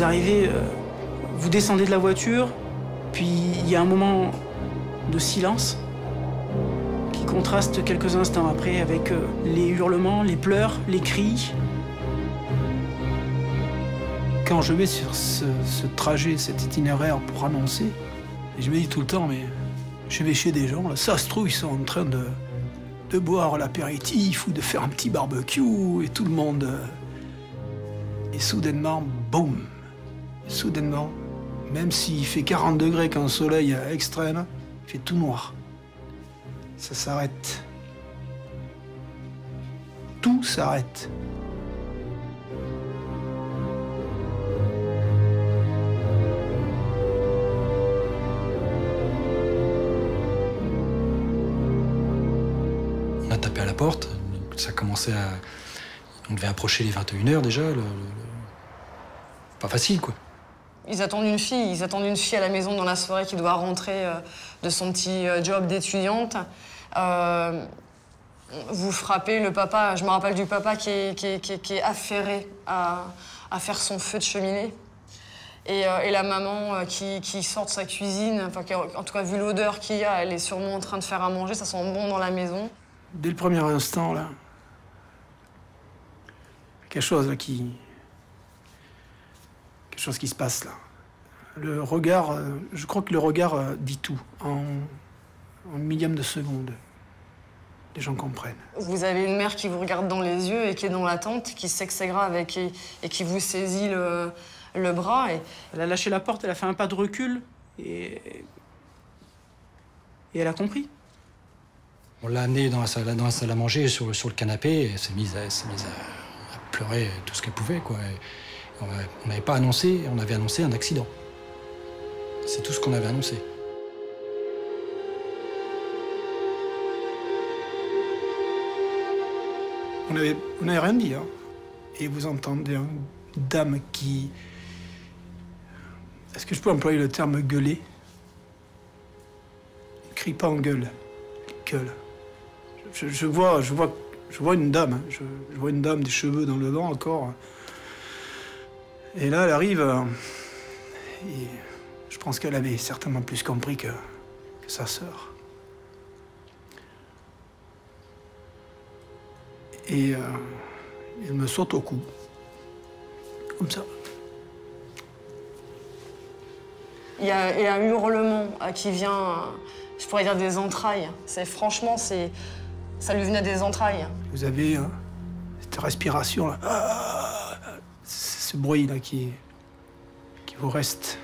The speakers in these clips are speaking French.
vous arrivez, euh, vous descendez de la voiture, puis il y a un moment de silence qui contraste quelques instants après avec euh, les hurlements, les pleurs, les cris. Quand je vais sur ce, trajet, cet itinéraire pour annoncer, je me dis tout le temps, mais je vais chez des gens, là, ça se trouve, ils sont en train de, de boire l'apéritif ou de faire un petit barbecue, et tout le monde. euh, Et soudainement, boum Soudainement, même s'il fait 40 degrés quand le soleil est extrême, il fait tout noir. Ça s'arrête. Tout s'arrête. On a tapé à la porte, ça commençait à. On devait approcher les 21h déjà. Pas facile, quoi. Ils attendent une fille, ils attendent une fille à la maison dans la soirée qui doit rentrer euh, de son petit euh, job d'étudiante. Euh, vous frappez le papa, je me rappelle du papa qui est, qui affairé à, faire son feu de cheminée. Et, la maman qui, sort de sa cuisine, en tout cas vu l'odeur qu'il y a, elle est sûrement en train de faire à manger, ça sent bon dans la maison. Dès le premier instant, là, quelque chose qui. Quelque chose qui se passe là. Le regard, euh, je crois que le regard euh, dit tout en, en millième de seconde. Les gens comprennent. Vous avez une mère qui vous regarde dans les yeux et qui est dans l'attente, qui sait que c'est grave et qui, et qui vous saisit le, le bras. Et, Elle a lâché la porte, elle a fait un pas de recul et. Et elle a compris. On l'a amenée dans la salle, dans la salle à manger, sur, sur le canapé, et elle s'est mise, à, elle s'est mise à, à pleurer tout ce qu'elle pouvait, quoi. Et on n'avait pas annoncé, on avait annoncé un accident. C'est tout ce qu'on avait annoncé. On n'avait on n'avait rien dit. Hein. Et vous entendez une dame qui. Est-ce que je peux employer le terme gueuler? Elle crie pas en gueule. Gueule. Je vois une dame. hein. Je, je vois une dame, des cheveux dans le vent encore. Et là, elle arrive. euh, Et je pense qu'elle avait certainement plus compris que, que sa sœur. Et euh, elle me saute au cou. Comme ça. Il y, a, il y a un hurlement euh, qui vient, euh, je pourrais dire des entrailles. C'est franchement, c'est, ça lui venait des entrailles. Vous avez hein, cette respiration là. Ah, ce bruit là qui, qui vous reste.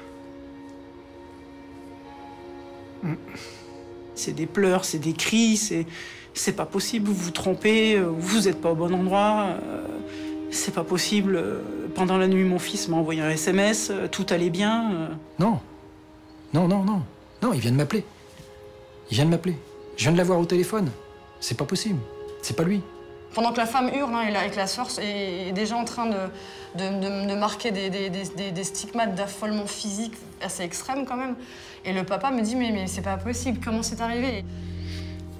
C'est des pleurs, c'est des cris, c'est. C'est pas possible, vous vous trompez, vous êtes pas au bon endroit. euh, C'est pas possible. Pendant la nuit, mon fils m'a envoyé un SMS, euh, tout allait bien. euh. Non. Non, non, non. Non, il vient de m'appeler. Il vient de m'appeler. Je viens de l'avoir au téléphone. C'est pas possible. C'est pas lui. Pendant que la femme hurle, hein, et la, sœur est, déjà en train de, de, de- de marquer des, des- des- des- stigmates d'affolement physique assez extrêmes quand même. Et le papa me dit, mais, mais c'est pas possible, comment c'est arrivé?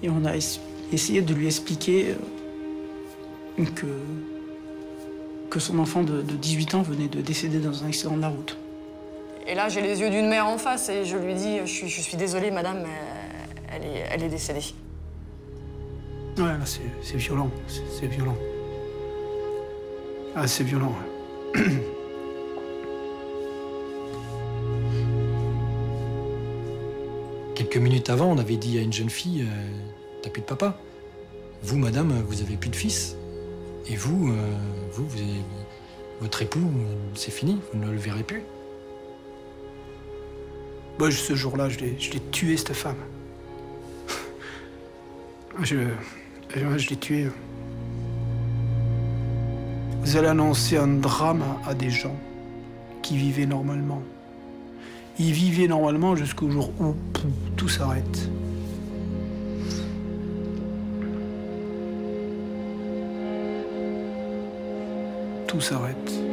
Et on a es- essayé de lui expliquer euh, que, que son enfant de, de 18 ans venait de décéder dans un accident de la route. Et là, j'ai les yeux d'une mère en face et je lui dis, je suis, je suis désolée, madame, elle est, elle est décédée. Ouais, là, c'est violent. C'est violent. Ah, c'est violent. ouais. Quelques minutes avant, on avait dit à une jeune fille euh, T'as plus de papa. Vous, madame, vous avez plus de fils. Et vous, euh, vous, vous avez- votre époux, c'est fini, vous ne le verrez plus. Moi, ce jour-là, je l'ai je l'ai tué, cette femme. je je, je l'ai tuée. Vous allez annoncer un drame à, des gens qui vivaient normalement. Ils vivaient normalement jusqu'au jour où tout s'arrête. Tout s'arrête.